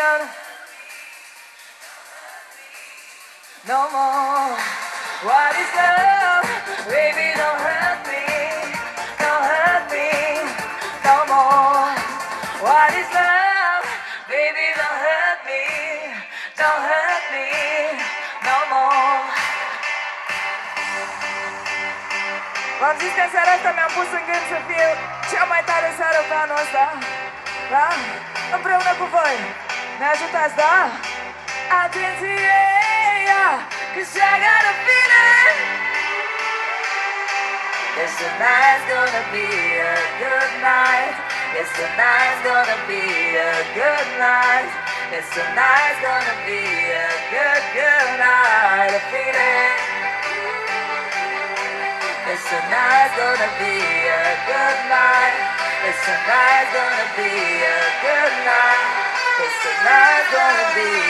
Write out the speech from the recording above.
freedom. No more. What is love? Baby, don't hurt me. Don't hurt me. No more. What is love? Baby, don't hurt me. Don't hurt me. No more. Baptiste, seara asta mi-am pus în gând să fie cea mai tare seară pe anul ăsta. Da? Împreună cu voi. 나조다서 identity Cause I got a feeling Yes, tonight's gonna be a good night Yes, tonight's gonna be a good night Yes, tonight's gonna be a good, good night A feeling Yes, tonight's gonna be a good night Yes, tonight's gonna be a good night Hallelujah.